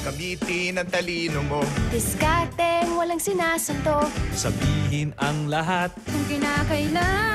Gamitin ang talino mo. Diskarte, walang sinasanto Sabihin ang lahat. Kung kinakailangan